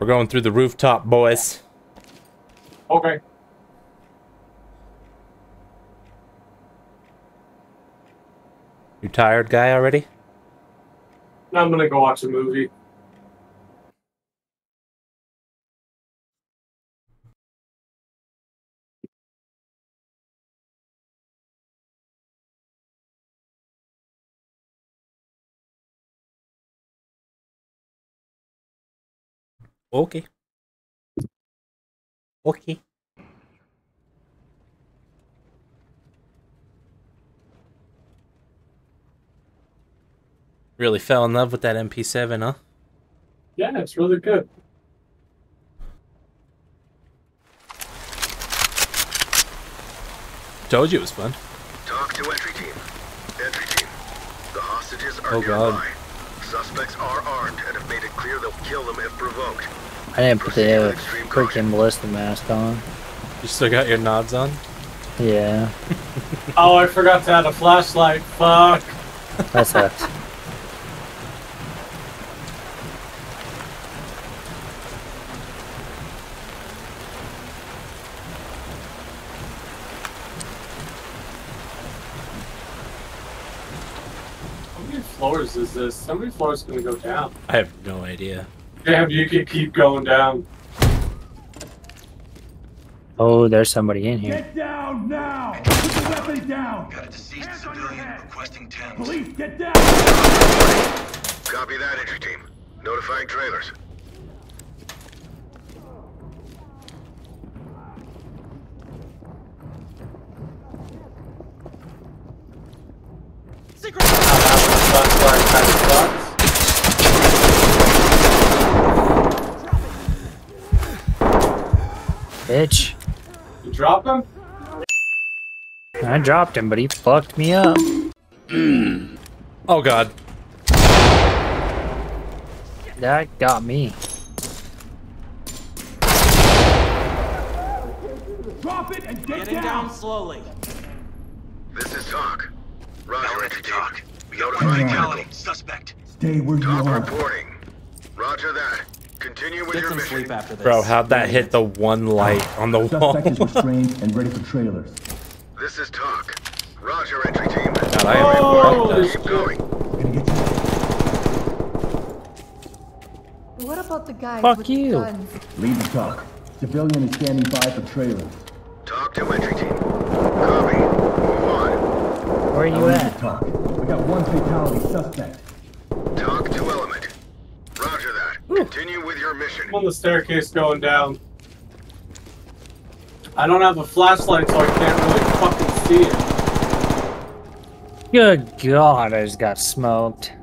We're going through the rooftop, boys. Okay. You tired, guy, already? I'm gonna go watch a movie. Okay. Okay. Really fell in love with that MP7, huh? Yeah, it's really good. Told you it was fun. Talk to entry team. Entry team. The hostages are Oh, God. Nearby. Suspects are armed and have made it clear they'll kill them if provoked. I didn't put the freaking ballistic mask on. You still got your nods on? Yeah, Oh, I forgot to add a flashlight. Fuck. that sucks. How many floors is this? How many floors gonna go down? I have no idea. Damn, you can keep going down. Oh, there's somebody in here. Get down now! Put the weapon down! Got a deceased Hands civilian requesting Thames. Police, get down! Copy that, entry team. Notifying trailers. Flashlight kind of sucks. Bitch. You drop him? I dropped him, but he fucked me up. Oh god. That got me. Drop it and get Getting down! down slowly. This is talk. Roger, entry team. talk. We got one Notifying fatality. Suspect. Stay where you are. Talk reporting. Roger that. Continue with Get your some mission. sleep after this. Bro, how'd that hit the one light on the wall? Suspect is restrained and ready for trailers. This is talk. Roger, entry team. God, I am Holy oh, Keep going. Gonna get you. What about the guys Fuck with you. the guns? Lead the talk. Civilian is standing by for trailers. Talk to entry team. Copy. Move on. Where are you lead at? talk. We got one fatality suspect. Talk to element. Roger that. Continue with your mission. I'm on the staircase going down. I don't have a flashlight, so I can't really fucking see it. Good God, I just got smoked.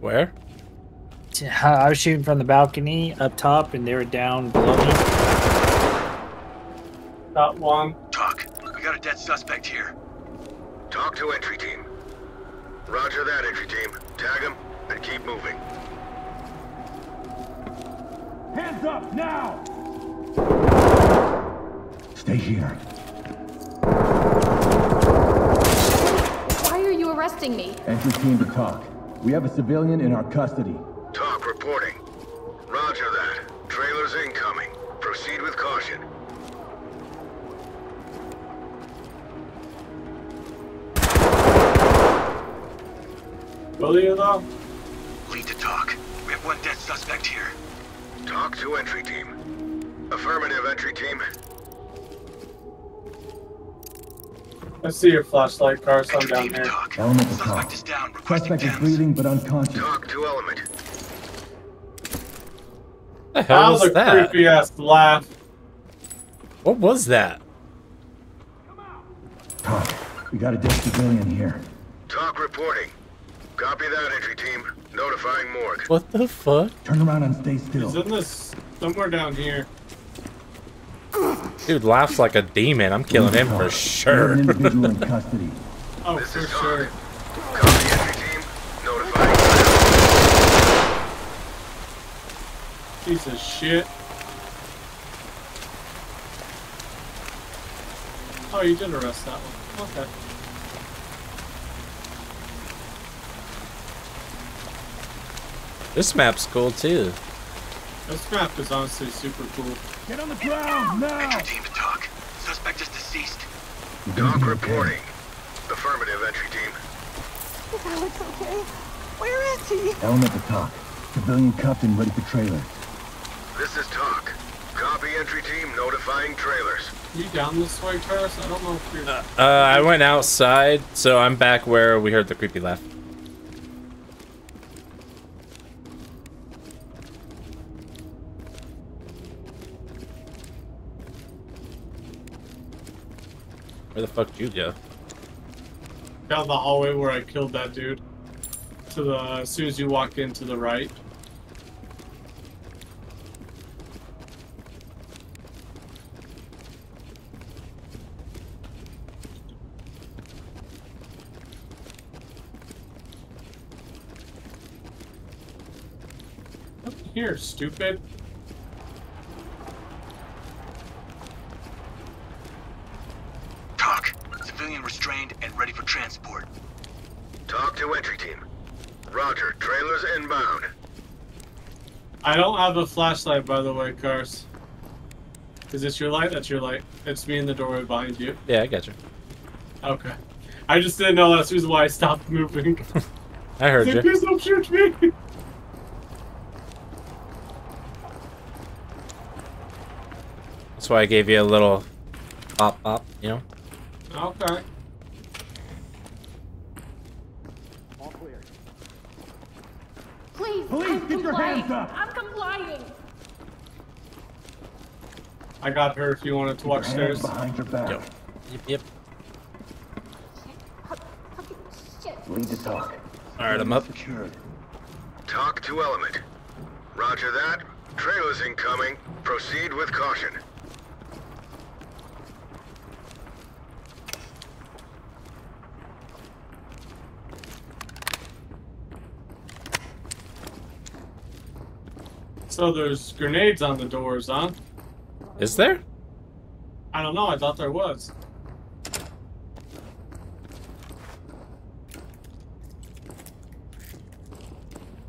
Where? I was shooting from the balcony up top, and they were down below me. Got one. Talk. We got a dead suspect here. Talk to entry team. Roger that, entry team. Tag him and keep moving. Hands up now! Stay here. Why are you arresting me? Entry team to talk. We have a civilian in our custody. Talk reporting. Roger that. Trailers incoming. Proceed with caution. Will you though? Lead to talk. We have one dead suspect here. Talk to entry team. Affirmative, entry team. I see your flashlight, Carson, Entry down team to here. talk. Element to Suspect talk. is down. Requesting Suspect is breathing but unconscious. Talk to element. The hell That was was a that? creepy ass laugh. What was that? Talk. We got a dead civilian here. Talk reporting. Copy that, entry team. Notifying morgue. What the fuck? Turn around and stay still. He's in this somewhere down here. Dude laughs like a demon. I'm killing him for sure. an individual in custody. Oh, This for is sure. talk. Copy, entry team. Notifying. Piece of shit. Oh, you did arrest that one. Okay. This map's cool too. This map is honestly super cool. Get on the ground now! Entry team to talk. Suspect is deceased. Talk reporting. Affirmative, entry team. Is Alex okay? Where is he? Element to talk. Civilian cuffed and ready for trailer. This is Talk. Copy, entry team, notifying trailers. You down this way, Taurus? I don't know if you're. Uh, I went outside, so I'm back where we heard the creepy laugh. Where the fuck did you go? down the hallway where I killed that dude. To the as soon as you walk in to the right. Here, stupid. Talk. Civilian restrained and ready for transport. Talk to entry team. Roger, trailers inbound. I don't have a flashlight, by the way, Cars. Is this your light? That's your light. It's me in the doorway behind you. Yeah, I got you. Okay. I just didn't know that's the reason why I stopped moving. I heard Like, you. Please don't shoot me! That's why I gave you a little pop pop, you know? Okay. All clear. Please, Police, get your hands up. I'm complying. I got her if you wanted to watch stairs. behind your back. Yo. Yep, yep. Fucking shit. Lead to talk. Alright, I'm up. Secured. Talk to element. Roger that. Trailers incoming. Proceed with caution. So there's grenades on the doors, huh? Is there? I don't know, I thought there was.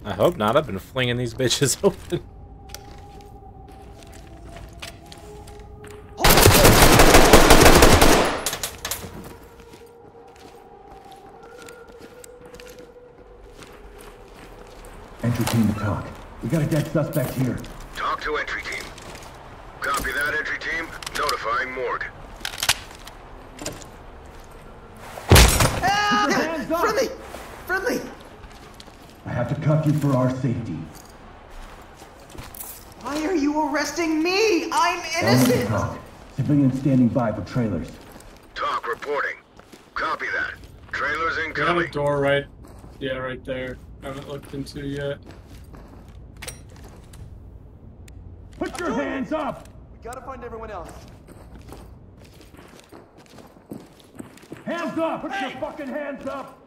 I hope not. I've been flinging these bitches open. Entry team to talk. We got a dead suspect here. Talk to entry team. Copy that, entry team. Notifying morgue. Hands! Friendly! Friendly! I have to cuff you for our safety. Why are you arresting me? I'm Element to innocent! talk. Civilians standing by for trailers. Talk reporting. Copy that. Trailers We have a door right, yeah, right there. Haven't looked into yet. Put your hands up! We gotta find everyone else. Hands up! Put your fucking hands up!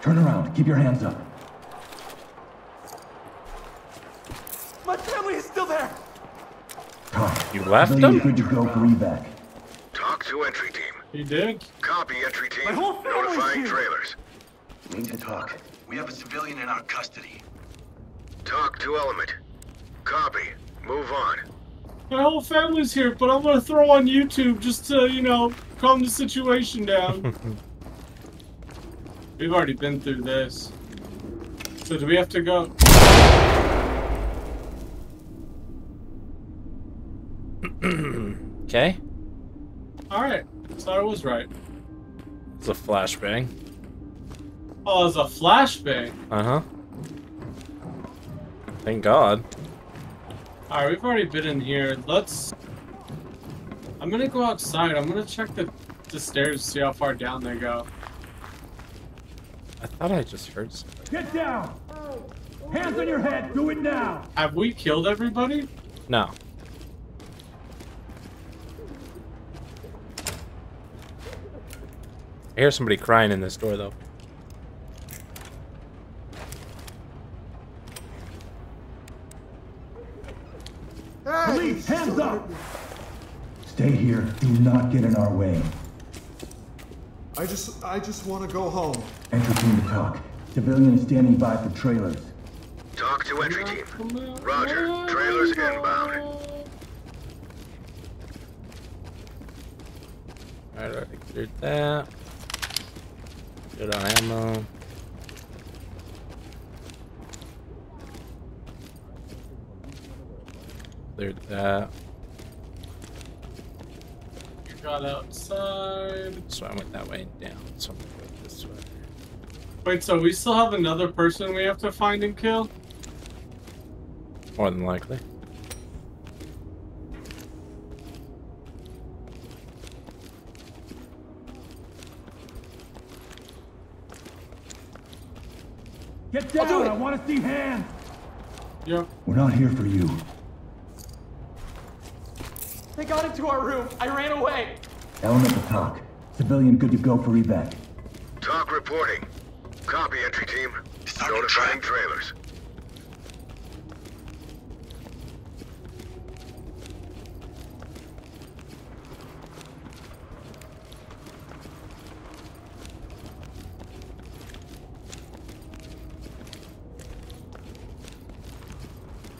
Turn around. Keep your hands up. My family is still there! Talk. You left Civilians them? good to go for evac. Talk to entry team. You did? Copy entry team. My whole Notifying here. trailers. Need to talk. We have a civilian in our custody. Talk to element. Copy. Move on. My whole family's here, but I'm gonna throw on YouTube just to, you know, calm the situation down. We've already been through this. So do we have to go? Okay. Alright, so I was right. It's a flashbang. Oh, it's a flashbang. Uh huh. Thank God. Alright, we've already been in here. Let's... I'm gonna go outside. I'm gonna check the, the stairs, see how far down they go. I thought I just heard something. Get down! Hands on your head! Do it now! Have we killed everybody? No. I hear somebody crying in this door, though. Police, hands up! Stay here. Do not get in our way. I just, I just want to go home. Entry team to talk. Civilian is standing by for trailers. Talk to entry team. Roger. Trailers inbound. Alright, already cleared that. Good on ammo. Cleared that. Got outside. So I went that way and down. So I'm gonna go this way. Wait, so we still have another person we have to find and kill? More than likely. Get down! I want to see hands! Yep. We're not here for you. They got into our room. I ran away. Element to talk. Civilian good to go for evac. Talk reporting. Copy, entry team. Starting Notifying track. trailers.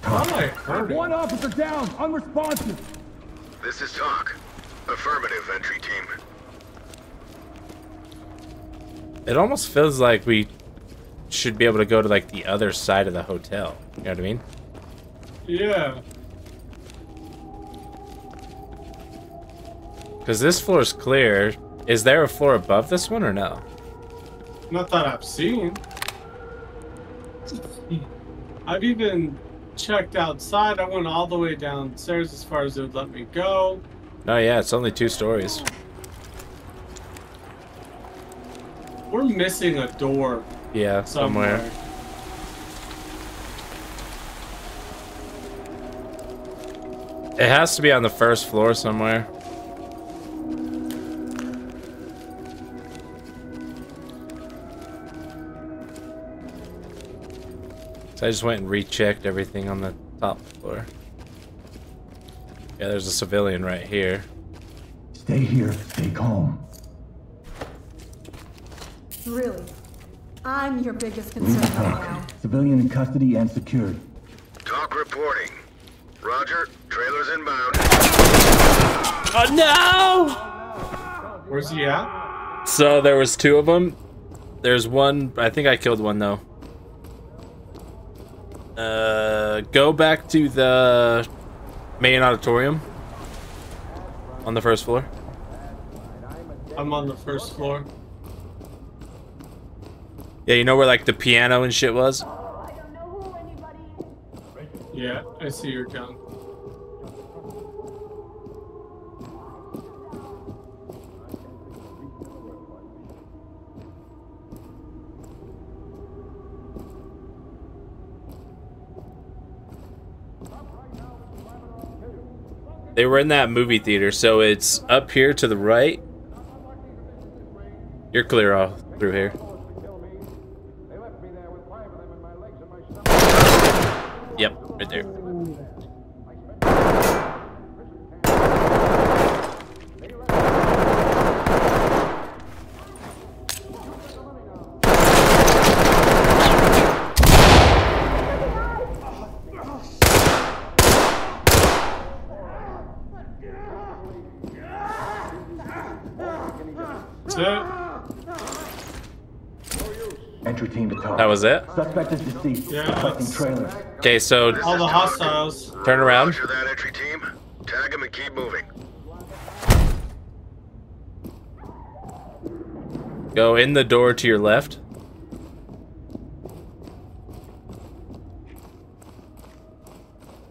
Thought I heard. One officer down, unresponsive. This is talk. Affirmative, entry team. It almost feels like we should be able to go to like the other side of the hotel. You know what I mean? Yeah. Because this floor is clear. Is there a floor above this one or no? Not that I've seen. I've even checked outside. I went all the way downstairs as far as it would let me go. No, yeah, it's only two stories. We're missing a door Yeah, somewhere. somewhere. It has to be on the first floor somewhere. So I just went and rechecked everything on the top floor. Yeah, there's a civilian right here. Stay here, stay calm. Really? I'm your biggest Lead concern to right talk. now. Civilian in custody and secured. Talk reporting. Roger. Trailers inbound. Oh no! Where's he at? So there was two of them. There's one. I think I killed one though. Uh, go back to the main auditorium on the first floor. I'm on the first floor. Yeah, you know where like the piano and shit was. I don't know who anybody. Yeah, I see your gun. They were in that movie theater, so it's up here to the right. You're clear all through here. Yep, right there. Was it. Suspect is deceased. Yeah, Collecting that's- trailers. Okay, so All the hostiles. turn around. Roger that, entry team. Tag him and keep moving. Go in the door to your left.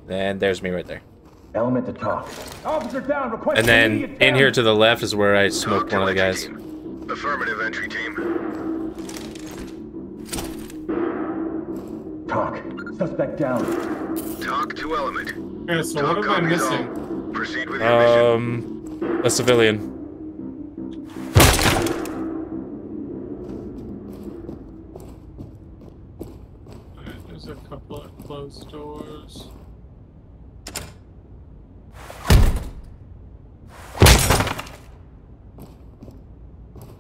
And there's me right there. Element to talk. Officer down, request And then in here to the left is where I smoked one of the guys. team. Affirmative, entry team. Talk. Suspect down. Talk to element. Okay, so what am I copies all. missing? Proceed with your mission. Um, a civilian. Alright, there's a couple of closed doors.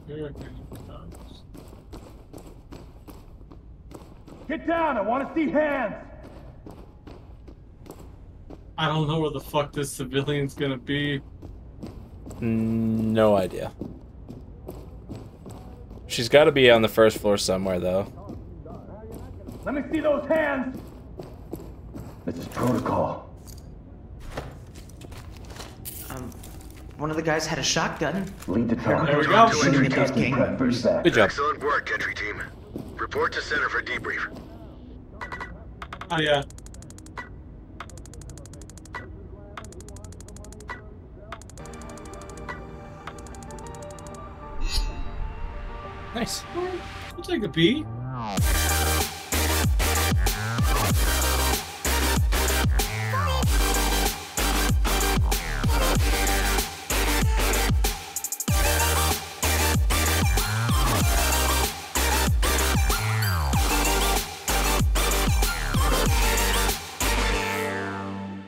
Here it Get down! I want to see hands! I don't know where the fuck this civilian's gonna be. No idea. She's got to be on the first floor somewhere, though. Let me see those hands! This is protocol. Um, one of the guys had a shotgun. Lead to talk. There we go. Sentry testing prep for evac. Good job. Excellent work, entry team. Report to center for debrief. Oh yeah. Nice. I'll take a.